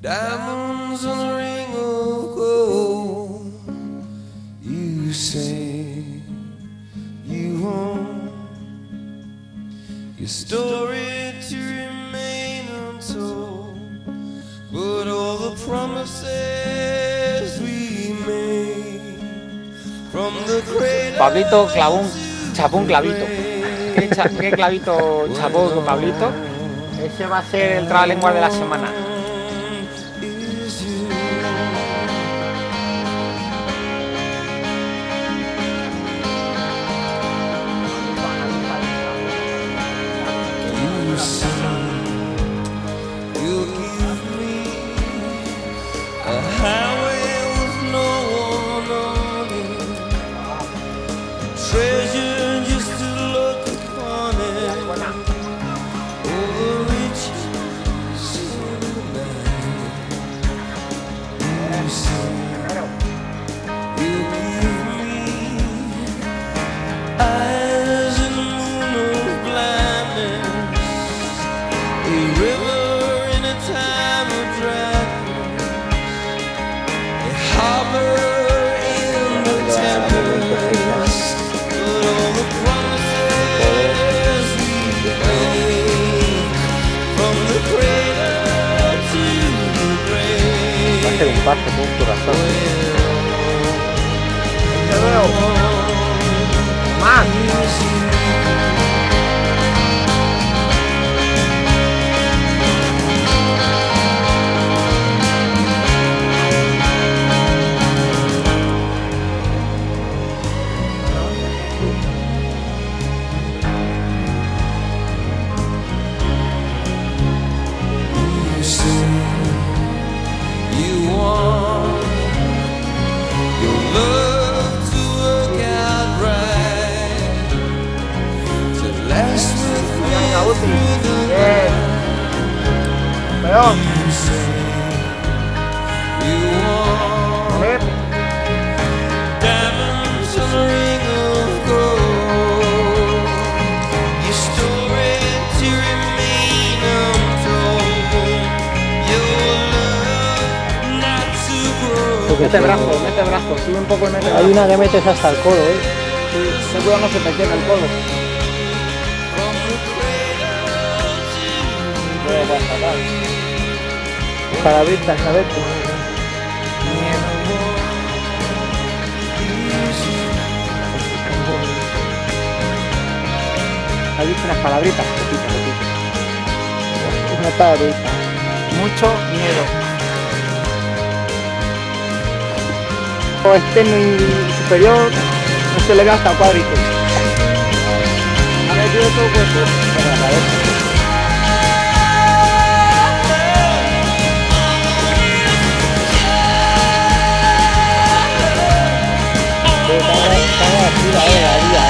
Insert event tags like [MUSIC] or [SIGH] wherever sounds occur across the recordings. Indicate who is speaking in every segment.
Speaker 1: Diamonds on a ring of gold. You say you want your story to remain untold, but all the promises we made from the.
Speaker 2: Pablito clavó un, chapó un clavito. ¿Qué, cha- qué clavito chapó con Pablito? Ese va a ser el trabalengua de la semana.
Speaker 1: You river grow.
Speaker 2: Mete brazo, mete brazo, sube un poco y mete brazo.
Speaker 3: Hay una que metes hasta el codo, ¿eh?
Speaker 2: Sí, cuidado no se te quede el codo. No lo puedes sacar.
Speaker 3: Palabritas, a ver.
Speaker 2: Ahí dice unas palabritas. Repite, repite.
Speaker 3: Una palabrita.
Speaker 2: Mucho miedo.
Speaker 3: O externo y superior, no se le ve hasta cuádriceps.
Speaker 2: A ver, yo todo puesto. Para la cabeza.
Speaker 3: Bueno, de-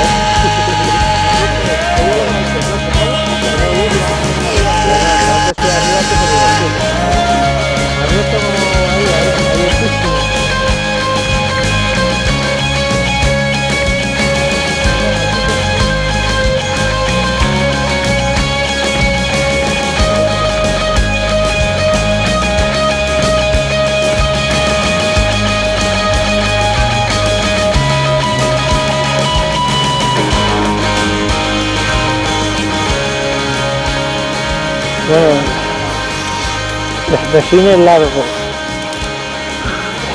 Speaker 3: define el largo.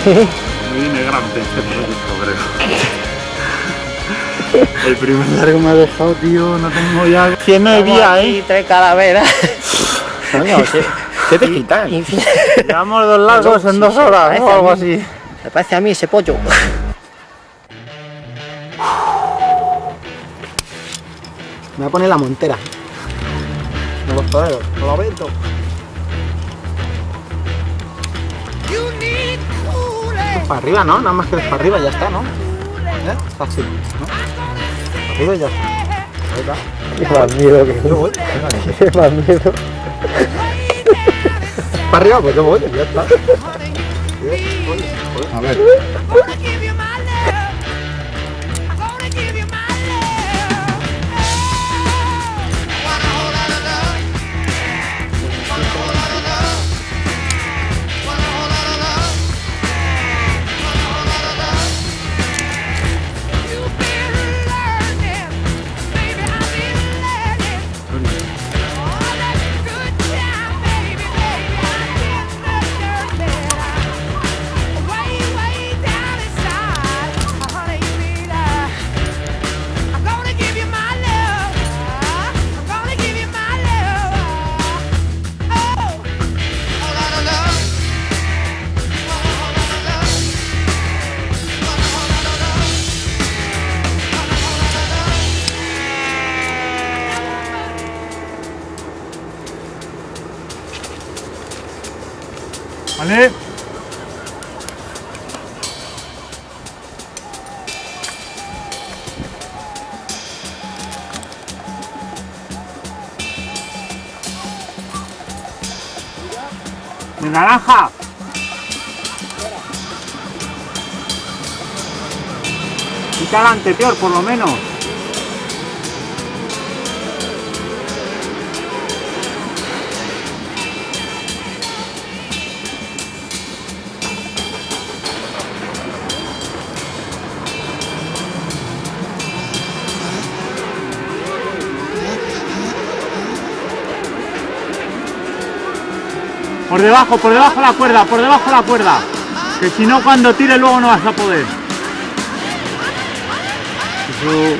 Speaker 4: Muy negrante este proyecto, creo. [LAUGHS] El primer largo me ha dejado, tío, no tengo ya...
Speaker 3: 100 de vía,
Speaker 2: Y
Speaker 3: ¿eh?
Speaker 2: tres calaveras.
Speaker 3: Coño, ¿qué,
Speaker 2: ¿Qué te quitan? [LAUGHS]
Speaker 3: Llevamos dos largos en dos horas o algo así.
Speaker 2: Me parece a mí ese pollo.
Speaker 3: Me voy a poner la montera. De los toreros, con los ventos. Para arriba, ¿no? Nada más que para arriba ya está, ¿no? ¿Eh? Fácil, ¿no? Para arriba y ya está. Ahí va.
Speaker 5: Qué más miedo que
Speaker 3: Yo voy.
Speaker 5: Qué más miedo.
Speaker 3: Para arriba, pues yo voy, ya está.
Speaker 4: A ver, De naranja. Y adelante, peor, por lo menos. Por debajo, por debajo la cuerda, por debajo la cuerda. Que si no cuando tire luego no vas a poder.
Speaker 3: Eso,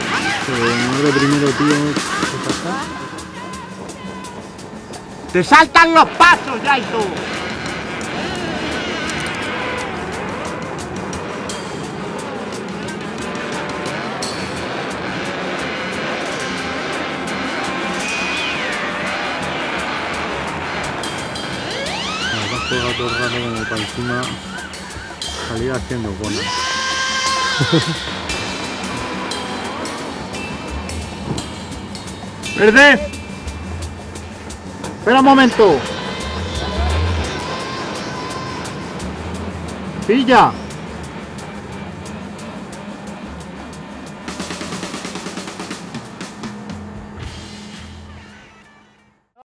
Speaker 3: lo primero, tío.
Speaker 4: ¡Te saltan los pasos!
Speaker 3: Además juega todo el rato como para encima salir haciendo buena. [LAUGHS]
Speaker 4: ¡Verde! Espera un momento. Pilla.